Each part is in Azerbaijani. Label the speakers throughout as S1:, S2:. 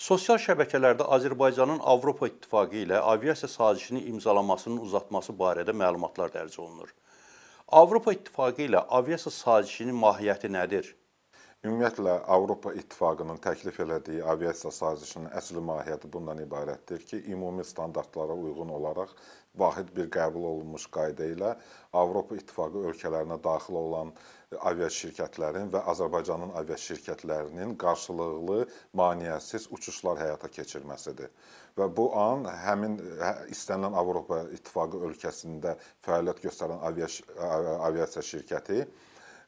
S1: Sosial şəbəkələrdə Azərbaycanın Avropa İttifaqı ilə aviasiya sazişini imzalamasının uzatması barədə məlumatlar dərc olunur. Avropa İttifaqı ilə aviasiya sazişinin mahiyyəti nədir?
S2: Ümumiyyətlə Avropa İttifaqının təklif elədiyi aviasiya sazişinin əsl mahiyyəti bundan ibarətdir ki, ümumi standartlara uyğun olaraq vahid bir qəbul olunmuş qayda ilə Avropa İttifaqı ölkələrinə daxil olan aviaşirkətlərin və Azərbaycanın aviaşirkətlərinin qarşılıqlı maneəsiz uçuşlar həyata keçirməsidir. Və bu an həmin hə, istənilən Avropa İttifaqı ölkəsində fəaliyyət göstərən aviasiya şirkəti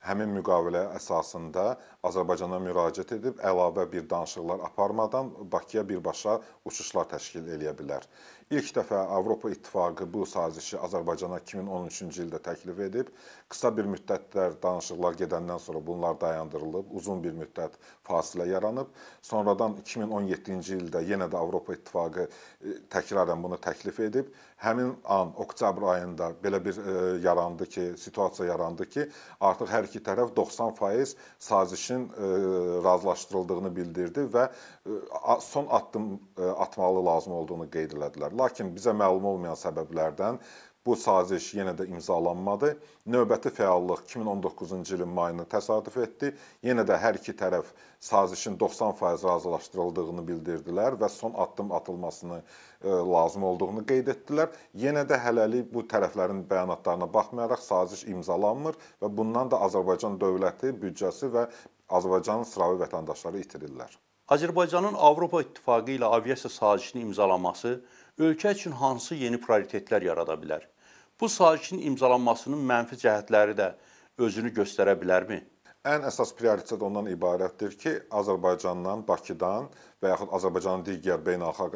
S2: həmin müqavilə əsasında Azərbaycana müraciət edib əlavə bir danışıqlar aparmadan Bakıya birbaşa uçuşlar təşkil eləyə bilər. İlk dəfə Avropa İttifaqı bu sazişi Azərbaycana 2013-cü ildə təklif edib. Qısa bir müddətlər danışıqlar gedəndən sonra bunlar dayandırılıb, uzun bir müddət fasilə yaranıb. Sonradan 2017-ci ildə yenə də Avropa İttifaqı e, təkrarən bunu təklif edib. Həmin an oktyabr ayında belə bir e, yarandı ki, situasiya yarandı ki, artıq hər iki tərəf 90% sazişin e, razılaşdırıldığını bildirdi və son addım atmalı lazım olduğunu qeyd elədilər. Lakin bizə məlum olmayan səbəblərdən Bu saziş yenə də imzalanmadı. Növbəti fəallıq 2019-cu ilin mayına təsadüf etdi. Yenə də hər iki tərəf sazişin 90% razılaşdırıldığını bildirdilər və son addım atılmasını e, lazım olduğunu qeyd etdilər. Yenə də hələlik bu tərəflərin bəyanatlarına baxmayaraq saziş imzalanmır və bundan da Azərbaycan dövləti büdcəsi və Azərbaycanın sıravi vətəndaşları itirirlər.
S1: Azərbaycanın Avropa İttifaqı ilə aviasiya sazişini imzalaması ölkə üçün hansı yeni prioritetlər yarada bilər? Bu sazişin imzalanmasının mənfi cəhətləri də özünü göstərə bilərmi?
S2: Ən əsas prioritet ondan ibarətdir ki, Azərbaycandan, Bakıdan və yaxud Azərbaycanın digər beynəlxalq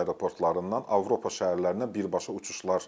S2: aeroportlarından Avropa şəhərlərinə birbaşa uçuşlar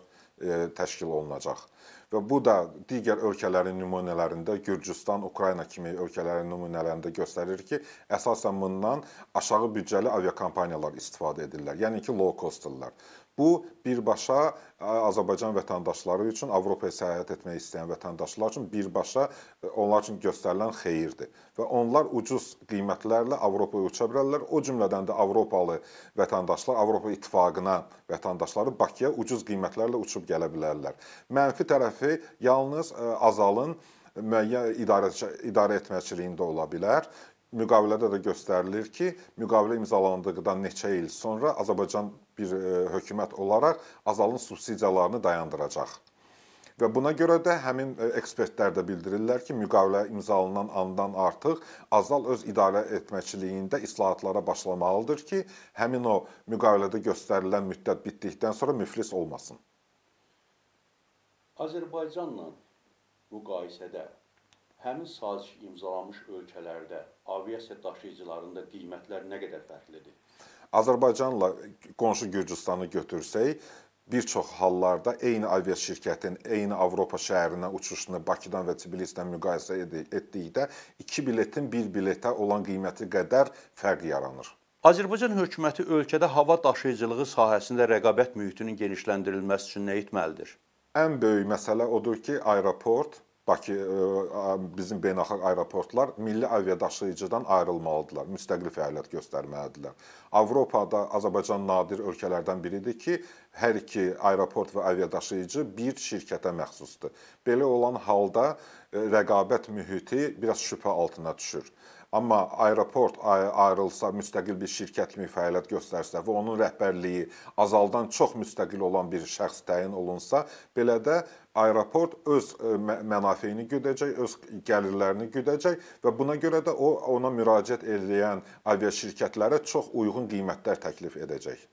S2: təşkil olunacaq. Və bu da digər ölkələrin nümunələrində, Gürcüstan, Ukrayna kimi ölkələrin nümunələrində göstərir ki, əsasən bundan aşağı büdcəli aviakompaniyalar istifadə edirlər. Yəni ki, low costerlər. Bu birbaşa Azərbaycan vətəndaşları üçün, Avropaya səyahət etmək istəyən vətəndaşlar üçün birbaşa onlar üçün göstərilən xeyirdir. Və onlar ucuz qiymətlərlə Avropaya uça bilərlər. O cümlədən də Avropalı vətəndaşlar, Avropa İttifaqına vətəndaşları Bakıya ucuz qiymətlərlə uçub gələ bilərlər. Mənfi tərəfi yalnız Azalın müəyyən idarə idarə etməçiliyində ola bilər. Müqavilədə də göstərilir ki, müqavilə imzalandıqdan neçə il sonra Azərbaycan bir e, hökumət olaraq Azalın subsidiyalarını dayandıracaq. Və buna görə də həmin e, ekspertlər də bildirirlər ki, müqavilə imzalanan andan artıq Azal öz idarə etməçiliyində islahatlara başlamalıdır ki, həmin o müqavilədə göstərilən müddət bitdikdən sonra müflis olmasın.
S1: Azərbaycanla müqayisədə həmin saziş imzalamış ölkələrdə aviasiya daşıyıcılarında qiymətlər nə qədər fərqlidir?
S2: Azərbaycanla qonşu Gürcüstanı götürsək, bir çox hallarda eyni aviaşirkətin eyni Avropa şəhərinə uçuşunu Bakıdan və Tbilisdən müqayisə etdikdə iki biletin bir biletə olan qiyməti qədər fərq yaranır.
S1: Azərbaycan hökuməti ölkədə hava daşıyıcılığı sahəsində rəqabət mühitinin genişləndirilməsi üçün nə etməlidir?
S2: Ən böyük məsələ odur ki, aeroport Bakı bizim beynəlxalq aeroportlar milli aviadaşıyıcıdan ayrılmalıdırlar, müstəqil fəaliyyət göstərməlidirlər. Avropada Azərbaycan nadir ölkələrdən biridir ki, hər iki aeroport və aviadaşıyıcı bir şirkətə məxsusdur. Belə olan halda rəqabət mühiti biraz şübhə altına düşür. Amma aeroport ayrılsa, müstəqil bir şirkət kimi fəaliyyət göstərsə və onun rəhbərliyi azaldan çox müstəqil olan bir şəxs təyin olunsa, belə də aeroport öz e, mənafeyini güdəcək, öz gəlirlərini güdəcək və buna görə də o ona müraciət edən aviaşirkətlərə çox uyğun qiymətlər təklif edəcək.